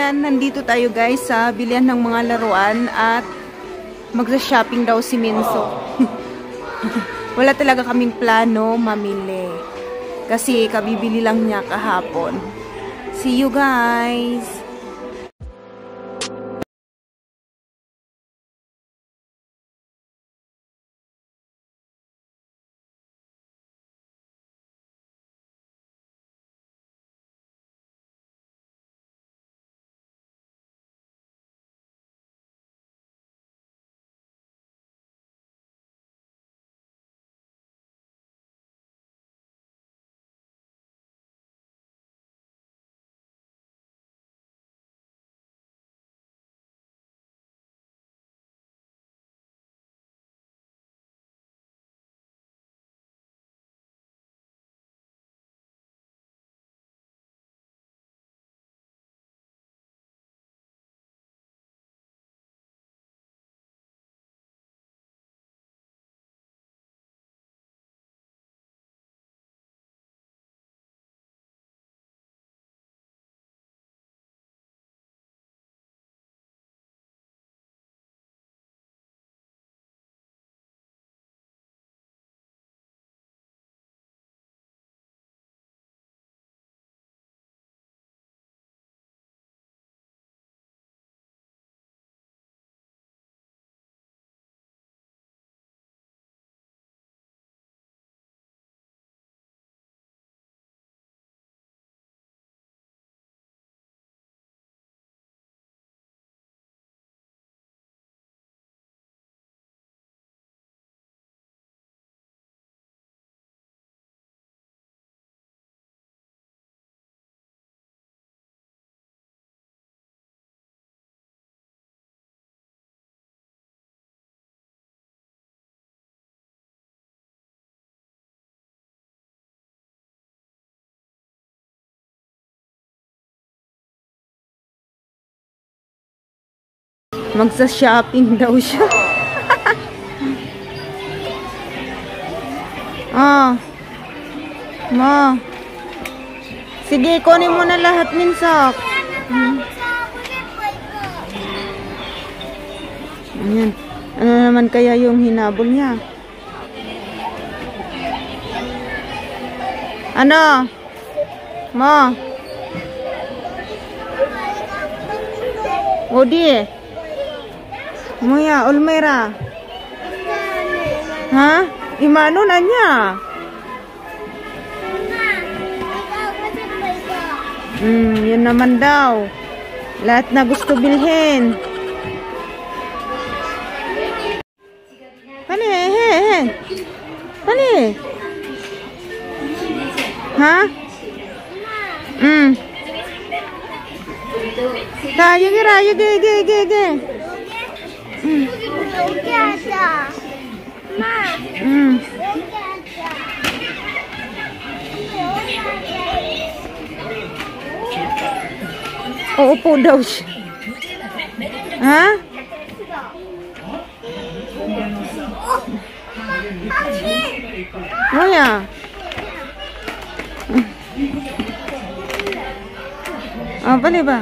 Ayan, nandito tayo guys sa bilihan ng mga laruan at magsa-shopping daw si Minso. Wala talaga kaming plano mamili. Kasi kabibili lang niya kahapon. See you guys! Magsa-shopping daw siya. ah. Ma. Sige, kunin mo na lahat minsak. Hmm. Ayan. Ano naman kaya yung hinabol niya? Ano? Ma. Odi. Moya, Olmera. Ha? Imano na niya? Hmm, yun naman daw. Lahat na gusto bilhin. Pani, he, he. Pani. Ha? Hmm. Ta, yagi ra, yagi, yagi, yagi, yagi. Hmm. 여기 하자. 엄마, Hmm. 여기 하자. Uupo daw siya. Ha? Moya. Ah, bali ba?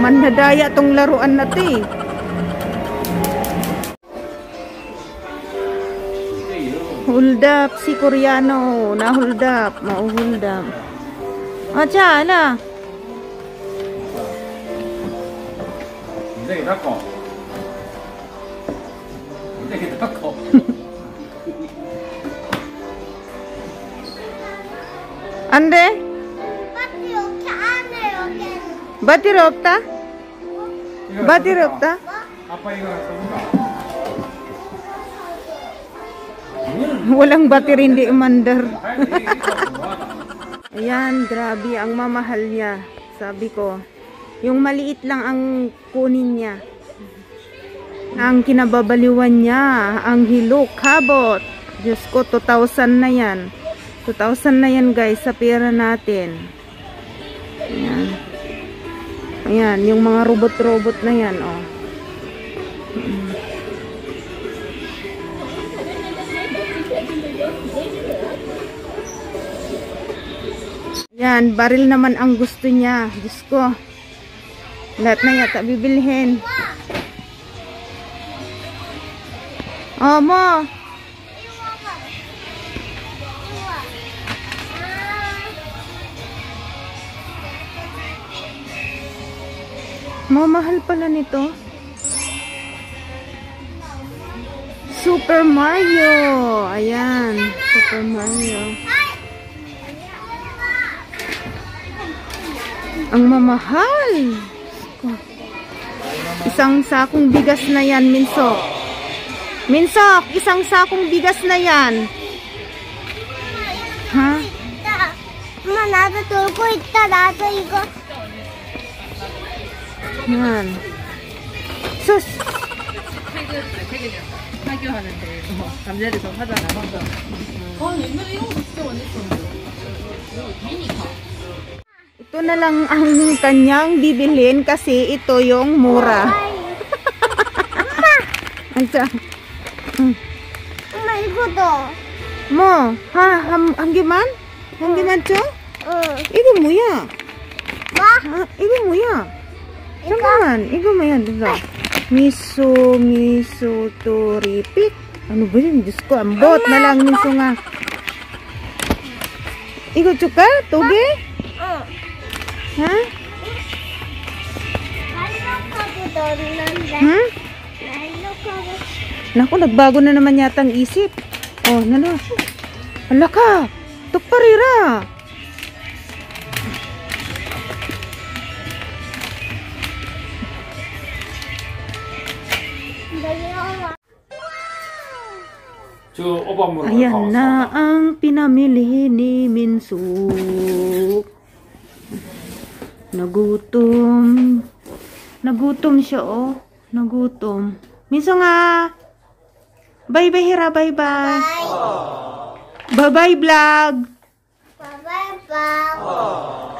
Mandadaya tong laruan na to. Eh. Hold up si Koreano. Na hold up. Mauhold up. Acha, ala. Hindi, dako. Hindi, dako. Ande? Ande? ಬತ್ತೀರ ಹೋಗ್ತಾ ಬತ್ತೀರ ಹೋಗ್ತಾ Walang batir, hindi umandar. Ayan, grabe. Ang mamahal niya. Sabi ko, yung maliit lang ang kunin niya. Ang kinababaliwan niya, ang hilok, kabot. Diyos ko, 2,000 na yan. 2,000 na yan guys, sa pera natin. Ayan. Ayan, yung mga robot-robot na yan, oh. Mm. Yan, baril naman ang gusto niya. Diyos ko. Lahat na yata bibilhin. Oh, Mamahal pala nito. Super Mario! Ayan, Super Mario. Ang mamahal! Isang sakong bigas na yan, Minsok. Minsok, isang sakong bigas na yan. Ha? Huh? まあ、謎と動いたら、あと行こう。Yan. Sus. 사교하는데 어, 감자를 더 하잖아 방금. 어 옛날에 이런 거 진짜 많이 했었는데. Ito na lang ang kanyang bibilhin kasi ito yung mura. Asa? 엄마 이거도 Mo, ha, ham, hanggiman? Hanggiman cho? 응 Igo mo ya. 뭐? Ha, igo mo ya. Saan? Igo mo yan. Diba? Miso, miso, toripik. Ano ba yun? Diyos ko, ambot na lang. Miso nga. Igo chuka? Toge? Oh. Ha? Huh? Hmm? Naku, nagbago na naman yata ang isip. Oh, nalo. Ala ka! Tukparira! So, opa mo Ayan na ang pinamili ni Minsuk. Nagutom. Nagutom siya, oh. Nagutom. Minso nga. Bye-bye, Hira. Bye-bye. Bye-bye, vlog. Bye-bye, vlog.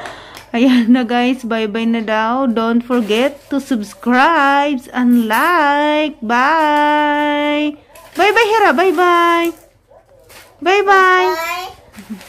Ayan na guys, bye-bye na daw. Don't forget to subscribe and like. Bye! Bye-bye, Hira. Bye-bye. Bye-bye. bye